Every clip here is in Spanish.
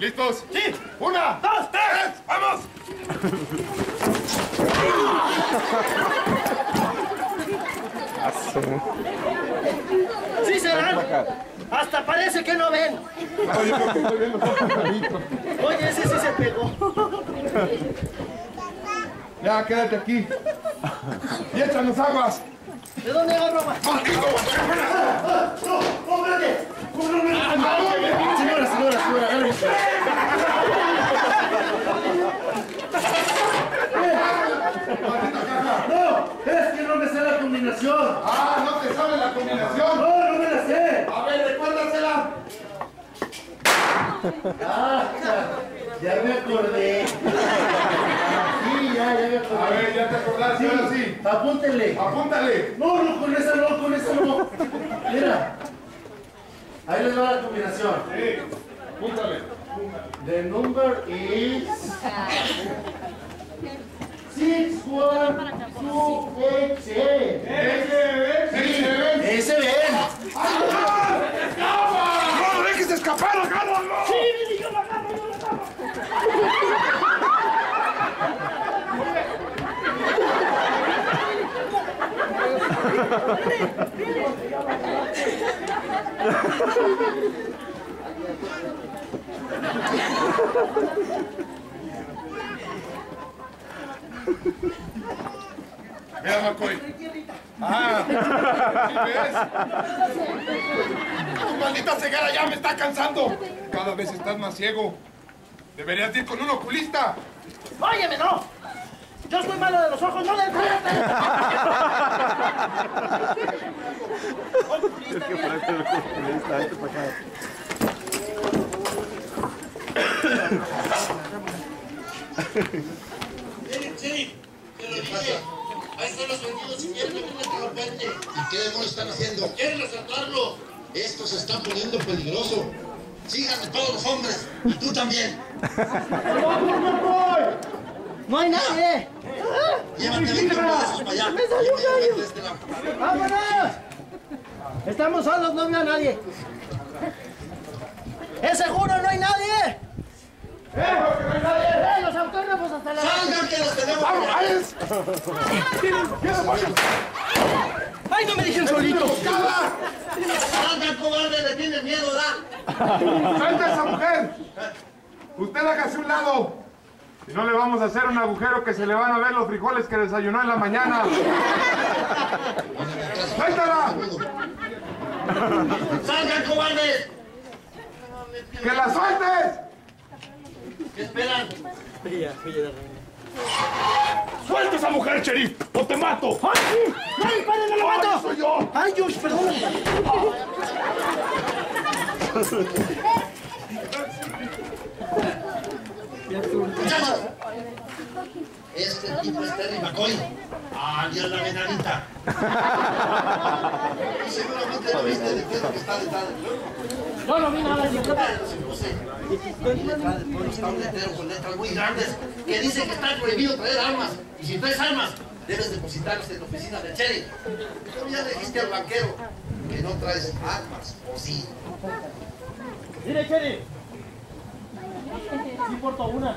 ¿Listos? Sí. Una, Dos, tres. ¡Vamos! Sí se dan. Hasta parece que no ven. Oye, ese sí se pegó. Ya, quédate aquí. Y échanos aguas. ¿De dónde agarro más? ¡Maldito! ¡No! ¡Cóbrale! ¡Cóbrale! Señora, señora, señora. No, me sé la combinación. ¡Ah, no te sale la combinación! No, no me la sé. A ver, recuérdasela. Ah, ya me acordé. Sí, ya, ya me A acordé. ver, ya te acordaste, ahora sí. Apúntenle. Apúntale. No, no, con esa no, con esa no. Mira. Ahí les va la combinación. Sí, apúntale. The number is ¡Ese, ven. ¡No dejes escapar. Macoy. Ah, ¿sí ves? Tu maldita ceguera ya me está cansando. Cada vez estás más ciego. Deberías ir con un oculista. Óyeme, no. Yo estoy malo de los ojos, no del frente. Oculista. Sí, te lo dije. Ahí están los vendidos si quieren la puente. ¿Y qué demonios están haciendo? ¿Quieren asaltarlo? Esto se está poniendo peligroso. Síganme todos los hombres. Y tú también. No hay nadie. Llévate 20 pedazos para allá. ¡Me salió un gallo! este. ¡Vámonos! Estamos solos, no veo a nadie. ¡Es seguro, no hay nadie! ¡Eh! ¡Los autógrafos hasta la... ¡Salgan que los tenemos! ¡Ay, no me dejen solito! ¡Salgan, cobarde! ¡Le tienen miedo, da! ¡Suelta a esa mujer! Usted hágase un lado. Si no le vamos a hacer un agujero que se le van a ver los frijoles que desayunó en la mañana. ¡Suéltala! ¡Salgan, cobardes! ¡Que la sueltes! ¿Qué esperan? ¡Suelta a esa mujer, sheriff! ¡O te mato! ¡Ay! ¡Ay, paren, no lo mato! soy yo! ¡Ay, Josh, perdóname! ¡Muchachos! Este tipo es Terry McCoy. ¡Adiós la venadita! Y seguramente no viste de lo que está detrás del loco. No, no vi nada. no con letras muy grandes que dice que está prohibido traer armas. Y si traes armas, debes depositarlas en la oficina del sheriff. Pero ya le dijiste al banquero que no traes armas, ¿o sí? Mire, Cheri. Sí porto una.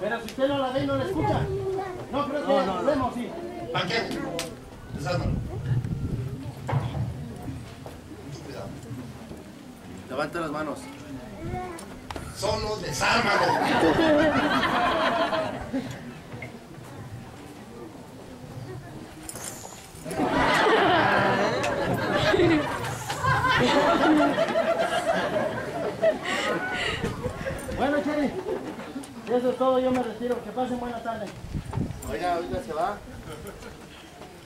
Pero si usted no la ve y no la escucha, no creo que haya problema, ¿o sí? Banquero, desármalo. Levanta las manos. Solo desármalo. Bueno, Cheri. Eso es todo, yo me retiro. Que pasen buena tarde. Oiga, oiga, se va.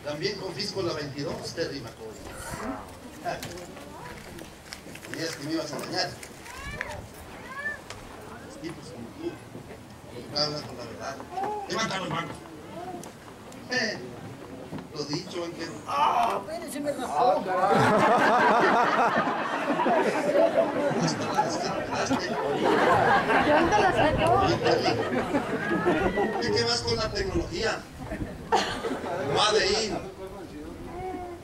También confisco la 22, Terry McCoy. Creías que me ibas a engañar. Los tipos como tú no hablan con la verdad. Levanta los manos. Eh, lo dicho, banquero. ¡Ah! Espérese, me raspó. Hasta la descartaste. ¿Dónde la sacó? Oye, Terry, ¿y qué vas con la tecnología? Made in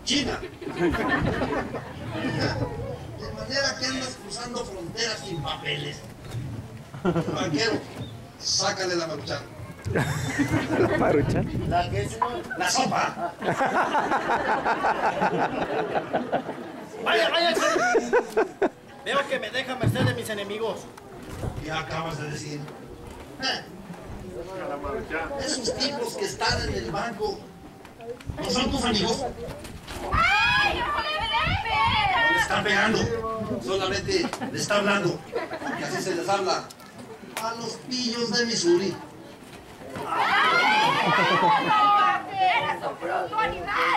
China. De manera que andas cruzando fronteras sin papeles. Banquero, sácale la maruchan. La marucha. ¿La que señor? ¡La sopa! Vaya, vaya. Veo que me deja merced de mis enemigos. ¿Qué acabas de decir? Eh, La maruchan. Esos tipos que están en el banco, ¿no son tus amigos? Están pegando, solamente le está hablando. Y así se les habla a los pillos de Missouri.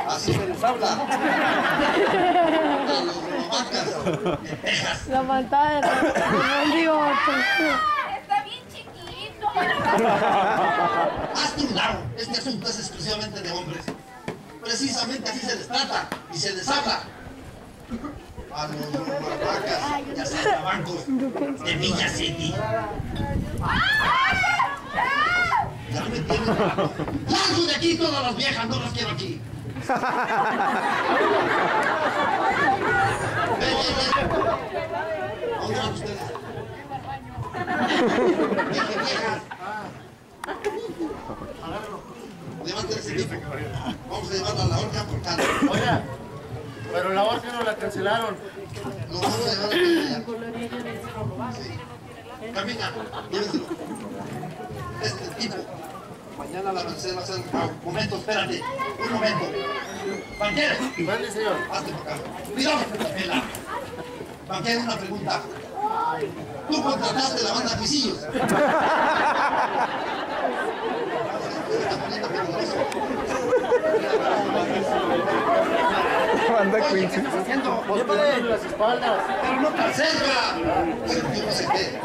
Así se les habla. A los romacas de Texas. La pantalla Está bien chiquito. Hazte un lado. Este asunto es exclusivamente de hombres. Precisamente así se les trata y se les habla. A los saltabancos de Villa City. Ya me tienen. ¡Largo de aquí todas las viejas! No las quiero aquí. ¿Dónde van ustedes? Vieja, vieja. Levanten ese tipo. Vamos a llevarla a la horca por tanto. Oiga, pero la orden no la cancelaron. La Sí. Camina. Este tipo. Mañana la merced va a ser un. Momento, espérate. Un momento. Banquero, Mande, señor. hazte para acá. Cuidado, Vela. Banquero, una pregunta. Tú contrataste la banda Cuisillos. Se está poniendo peligroso. ¿Qué Quincy. estás haciendo? Llévale las espaldas. Pero no tan cerca. Si el tipo se ve.